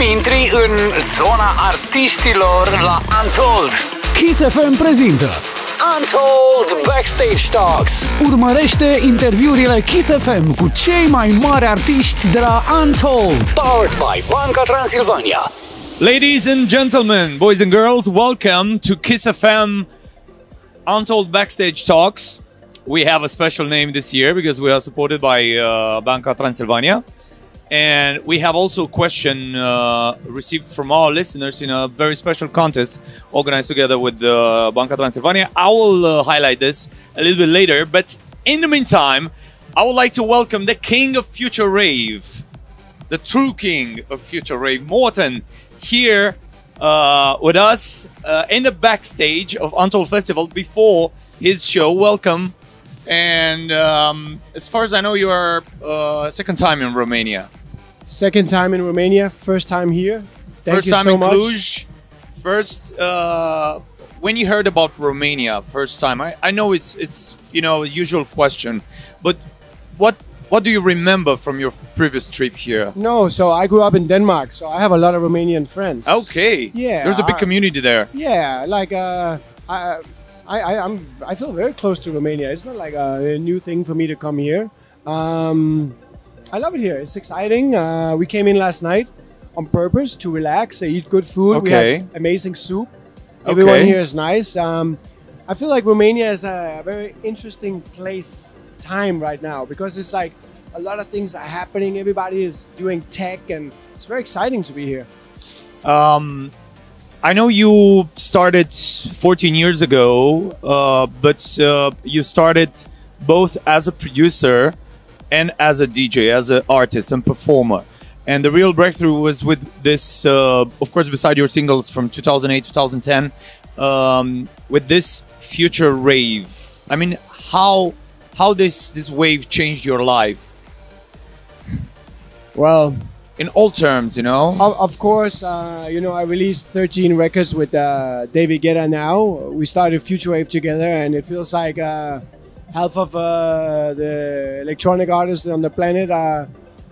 Acum intri în zona artiștilor la Untold. Kiss FM prezintă Untold Backstage Talks. Urmărește interviurile Kiss FM cu cei mai mari artiști de la Untold Powered by Banca Transilvania. Ladies and gentlemen, boys and girls, welcome to Kiss FM Untold Backstage Talks. We have a special name this year because we are supported by uh, Banca Transilvania. And we have also a question uh, received from our listeners in a very special contest organized together with uh, Banca Transilvania. I will uh, highlight this a little bit later, but in the meantime, I would like to welcome the king of future rave, the true king of future rave, Morten, here uh, with us uh, in the backstage of Untold Festival before his show. Welcome. And um, as far as I know, you are uh, second time in Romania. Second time in Romania, first time here. Thank first you time so in much. Cluj. First, uh, when you heard about Romania first time, I, I know it's it's you know a usual question, but what what do you remember from your previous trip here? No, so I grew up in Denmark, so I have a lot of Romanian friends. Okay, Yeah, there's a big I- community there. Yeah, like uh, I, I, I, I'm, I feel very close to Romania. It's not like a, a new thing for me to come here. Um, I love it here. It's exciting. Uh, we came in last night on purpose to relax, and eat good food. Okay. We had amazing soup. Everyone Okay. here is nice. Um, I feel like Romania is a very interesting place time right now because it's like a lot of things are happening. Everybody is doing tech, and it's very exciting to be here. Um, I know you started 14 years ago, uh, but uh, you started both as a producer and as a DJ, as an artist and performer. And the real breakthrough was with this, uh, of course, beside your singles from 2008, 2010, um, with this future rave. I mean, how how this this wave changed your life Well, in all terms, you know? Of, of course, uh, you know, I released 13 records with uh, David Guetta now. We started Future Rave together, and it feels like uh, half of uh, the electronic artists on the planet are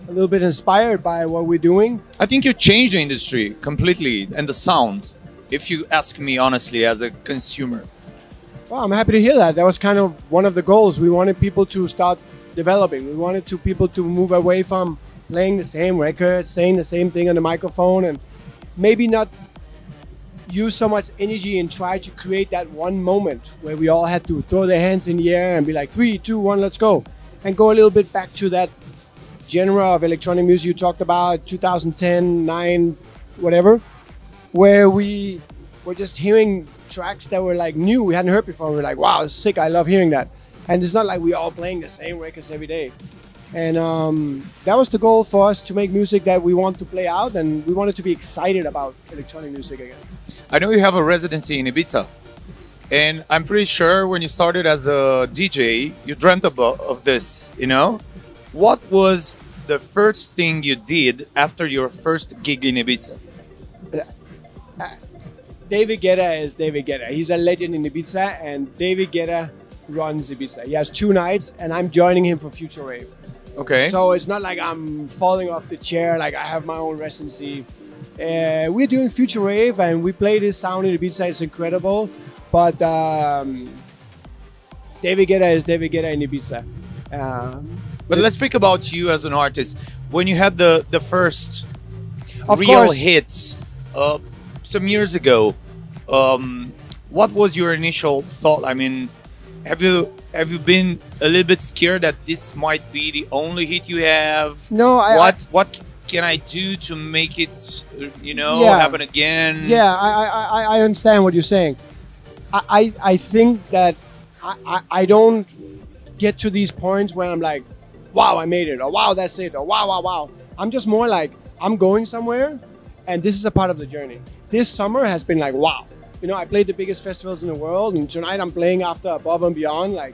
a little bit inspired by what we're doing. I think you changed the industry completely and the sound. If you ask me honestly, as a consumer, Well, I'm happy to hear that. That was kind of one of the goals. We wanted people to start developing. We wanted to people to move away from playing the same record, saying the same thing on the microphone, and maybe not use so much energy and try to create that one moment where we all had to throw their hands in the air and be like three, two, one, let's go, and go a little bit back to that genre of electronic music you talked about, 2010, nine, whatever, where we were just hearing tracks that were like new we hadn't heard before. We were like, wow, sick. I love hearing that. And it's not like we all playing the same records every day. And um, that was the goal for us to make music that we want to play out, and we wanted to be excited about electronic music again. I know you have a residency in Ibiza, and I'm pretty sure when you started as a DJ, you dreamt about of this. You know, what was the first thing you did after your first gig in Ibiza? David Guetta is David Guetta. He's a legend in Ibiza, and David Guetta runs Ibiza. He has two nights, and I'm joining him for Future Rave. Okay. So it's not like I'm falling off the chair, like I have my own residency. Uh, we're doing Future rave and we play this sound in Ibiza, it's incredible. But um, David Guetta is David Guetta in Ibiza. Um, but let's speak about you as an artist. When you had the the first Of real course. hits uh, some years ago, um, what was your initial thought? I mean, have you have you been a little bit scared that this might be the only hit you have? No, I- What what can I do to make it, you know, Yeah. happen again? yeah, I, I, I, I understand what you're saying. I, I, I think that I, I, I don't get to these points where I'm like, wow, I made it, or wow, that's it, or wow, wow, wow. I'm just more like, I'm going somewhere, and this is a part of the journey. This summer has been like, wow. You know, I played the biggest festivals in the world, and tonight I'm playing after Above and Beyond. Like,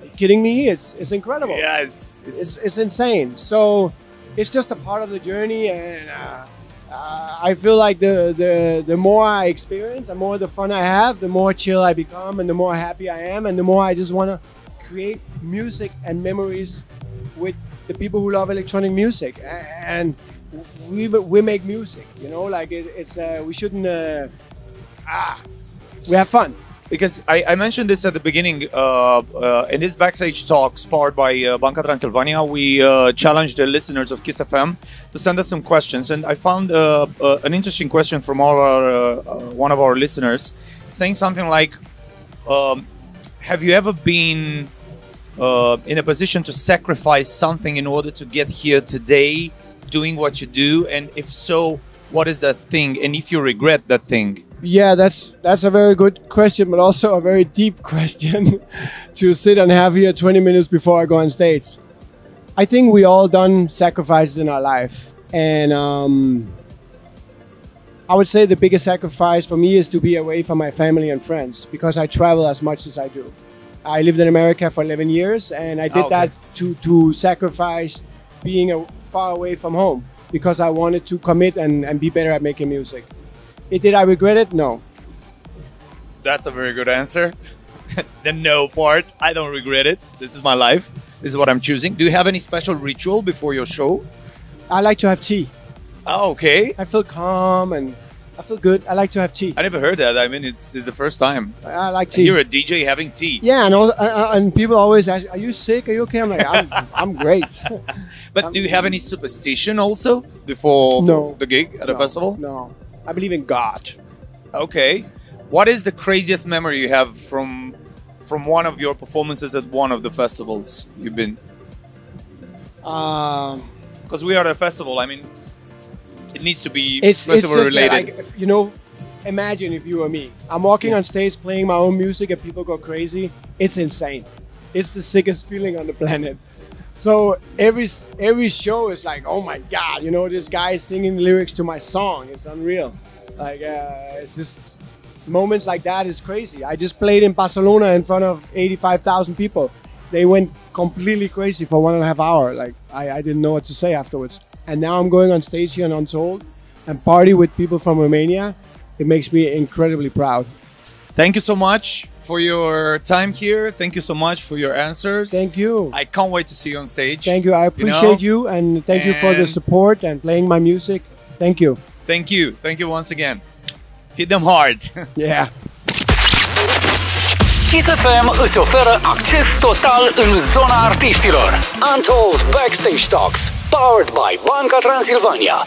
are you kidding me? It's, it's incredible Yeah, it's, it's, it's, it's insane. So it's just a part of the journey, and uh, uh, I feel like the, the the more I experience, the more the fun I have, the more chill I become, and the more happy I am, and the more I just want to create music and memories with the people who love electronic music, and we we make music. You know, like it, it's uh, we shouldn't. Ah, we have fun. because I, I mentioned this at the beginning. Uh, uh, in this backstage talks powered by uh, Banca Transilvania, we challenged the listeners of Kiss FM to send us some questions, and I found an interesting question from our one of our listeners, saying something like, um, "Have you ever been uh, in a position to sacrifice something in order to get here today, doing what you do? And if so, what is that thing? And if you regret that thing?" Yeah, that's that's a very good question, but also a very deep question to sit and have here 20 minutes before I go on stage. I think we all done sacrifices in our life, and um, I would say the biggest sacrifice for me is to be away from my family and friends because I travel as much as I do. I lived in America for 11 years, and I did Okay. that to to sacrifice being a, far away from home because I wanted to commit and, and be better at making music. It, did I regret it? No. That's a very good answer. the no part, I don't regret it. This is my life. This is what I'm choosing. Do you have any special ritual before your show? I like to have tea. Oh, okay. I feel calm and I feel good. I like to have tea. I never heard that. I mean, it's, it's the first time. I like I you're a DJ having tea. Yeah, and all, uh, uh, and people always ask, "Are you sick? Are you okay?" I'm like, "I'm, I'm great." But do you have any superstition also before No. the gig at a No, festival? No, I believe in God. Okay. What is the craziest memory you have from from one of your performances at one of the festivals you've been? Um, Because we are at a festival. I mean, it needs to be it's it's festival that, related. like you know. Imagine if you were me. I'm walking on stage playing my own music and people go crazy. It's insane. It's the sickest feeling on the planet. So every every show is like, oh my god, you know, this guy is singing lyrics to my song. It's unreal. Like uh, it's just moments like that is crazy. I just played in Barcelona in front of 85,000 people. They went completely crazy for one and a half hour. Like I, I didn't know what to say afterwards. And now I'm going on stage here in Untold and party with people from Romania. It makes me incredibly proud. Thank you so much for your time here. Thank you so much for your answers. Thank you. I can't wait to see you on stage. Thank you. I appreciate you and thank you for the support and playing my music. Thank you. Thank you. Thank you once again. Hit them hard. Yeah. Kiss FM îți oferă acces total în zona artiștilor. Untold Backstage Talks, powered by Banca Transilvania.